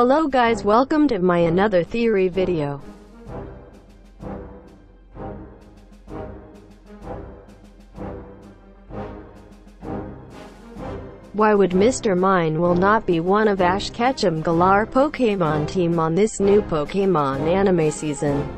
Hello guys welcome to my another theory video. Why would Mr. Mime will not be one of Ash Ketchum Galar Pokemon team on this new Pokemon anime season?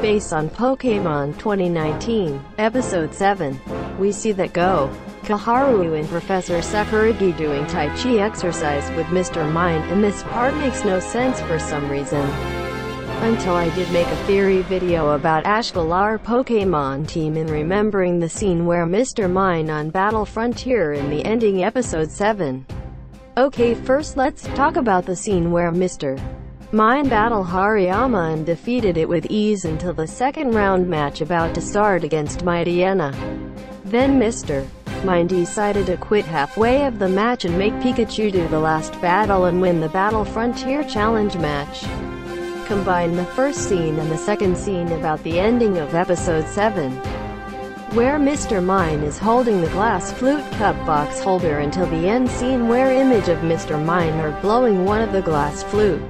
Based on Pokemon 2019, Episode 7, we see that Go, Koharu and Professor Sakuragi doing Tai Chi exercise with Mr. Mime and this part makes no sense for some reason. Until I did make a theory video about Ash Galar Pokemon team and remembering the scene where Mr. Mine on Battle Frontier in the ending episode 7. Okay first let's talk about the scene where Mr. Mine battled Hariyama and defeated it with ease until the second round match about to start against Mightyena. Then Mr. Mime decided to quit halfway of the match and make Pikachu do the last battle and win the Battle Frontier Challenge match. Combine the first scene and the second scene about the ending of episode 7, where Mr. Mine is holding the glass flute cup box holder until the end scene where image of Mr. Mine are blowing one of the glass flute.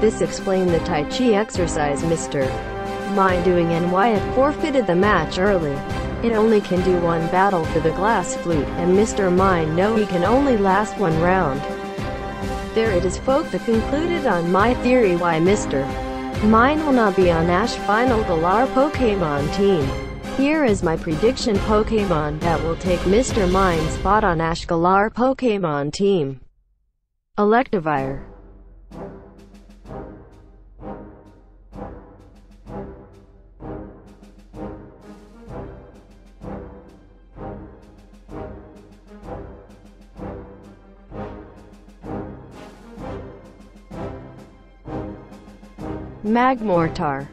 This explained the Tai Chi exercise Mr. Mine doing and why it forfeited the match early. It only can do one battle for the glass flute, and Mr. Mine know he can only last one round. There it is folk that concluded on my theory why Mr. Mine will not be on Ash Final Galar Pokemon team. Here is my prediction Pokemon that will take Mr. Mime's spot on Ash Galar Pokemon team. Electivire Magmortar.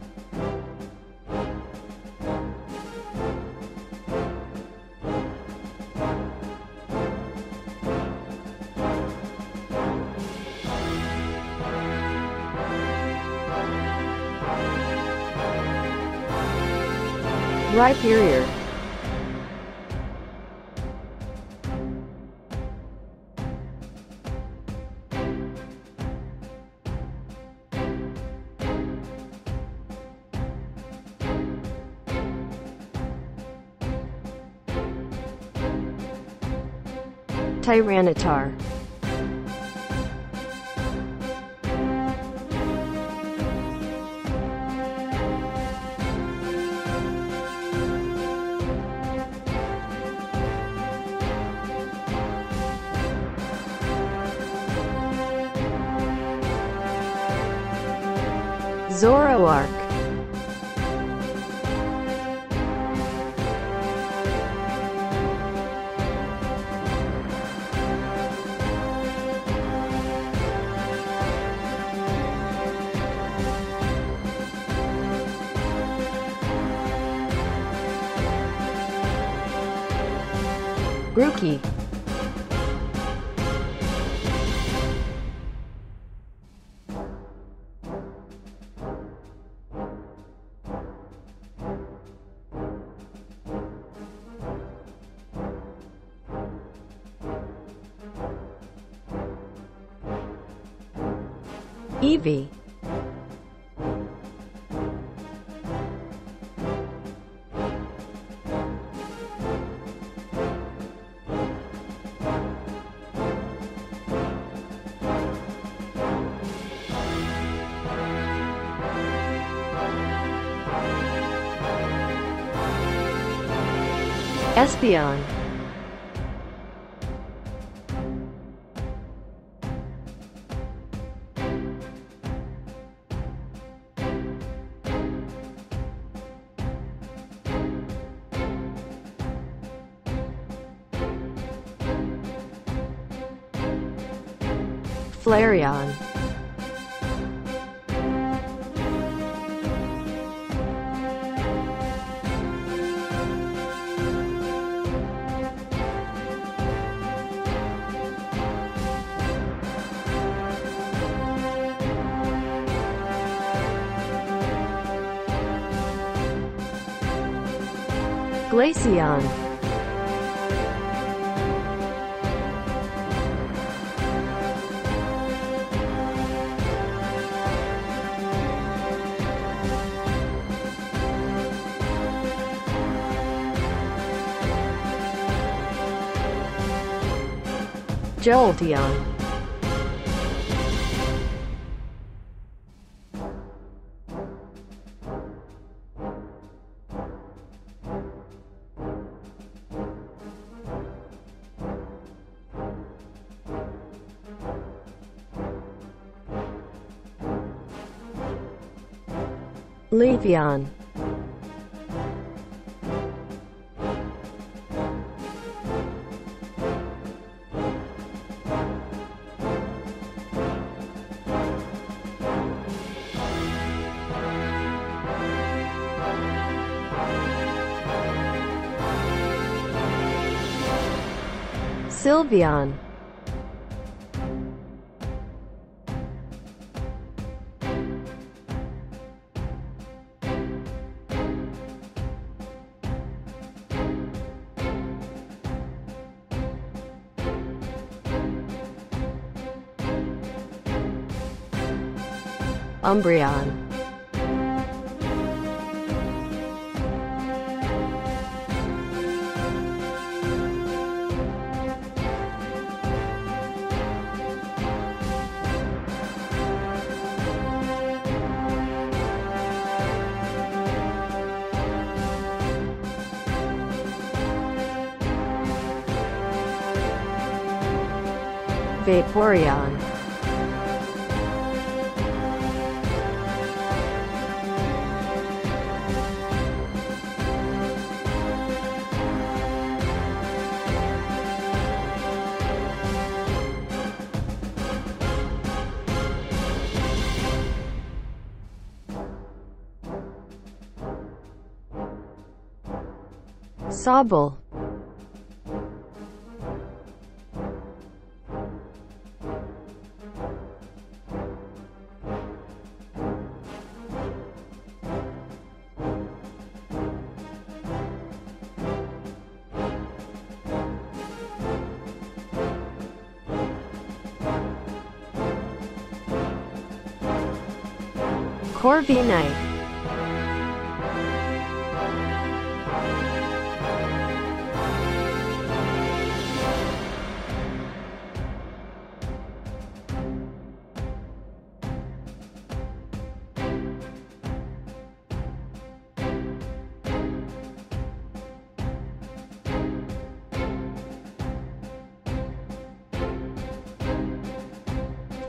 Rhyperior Tyranitar Zoroark Grookey Eevee Espeon Flareon Glaceon. Jolteon Leafeon. Sylveon Umbreon. Vaporeon Sobble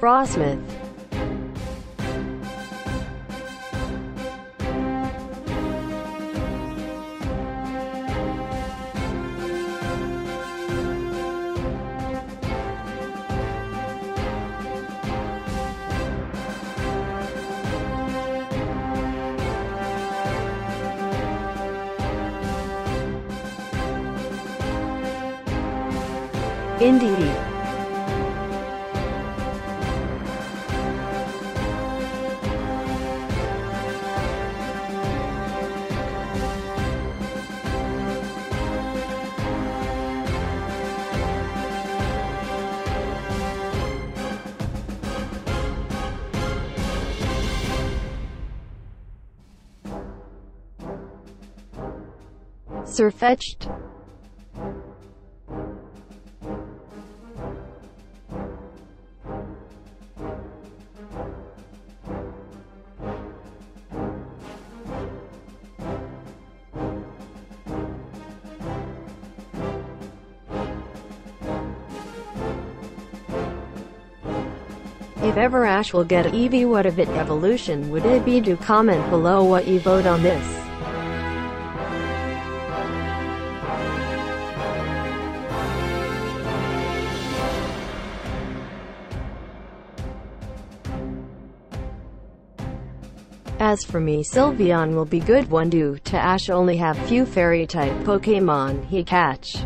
Corviknight Frosmoth Indeedee Sirfetch'd If ever Ash will get a Eevee what of it? Evolution? Would it be do comment below what you vote on this. As for me Sylveon will be good one due to Ash only have few fairy type Pokemon he catch.